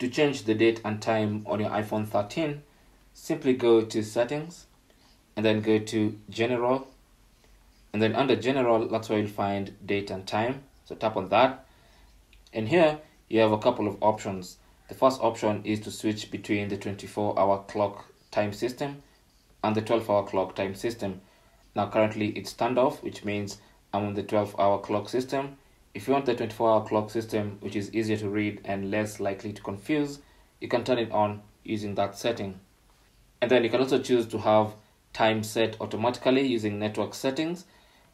To change the date and time on your iPhone 13, simply go to settings and then go to general and then under general that's where you'll find date and time. So tap on that. And here you have a couple of options. The first option is to switch between the 24 hour clock time system and the 12 hour clock time system. Now currently it's turned off which means I'm on the 12 hour clock system if you want the 24 hour clock system which is easier to read and less likely to confuse you can turn it on using that setting. And then you can also choose to have time set automatically using network settings.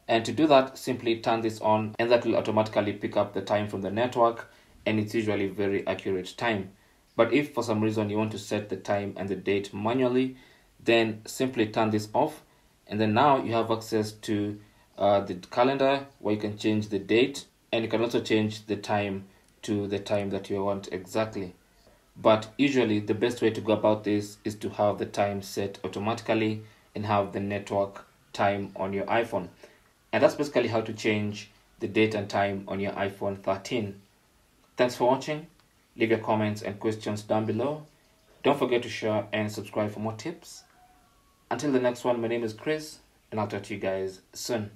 And to do that simply turn this on and that will automatically pick up the time from the network and it's usually very accurate time. But if for some reason you want to set the time and the date manually then simply turn this off. And then now you have access to uh, the calendar where you can change the date and you can also change the time to the time that you want exactly but usually the best way to go about this is to have the time set automatically and have the network time on your iPhone. And that's basically how to change the date and time on your iPhone 13. Thanks for watching. Leave your comments and questions down below. Don't forget to share and subscribe for more tips. Until the next one, my name is Chris, and I'll talk to you guys soon.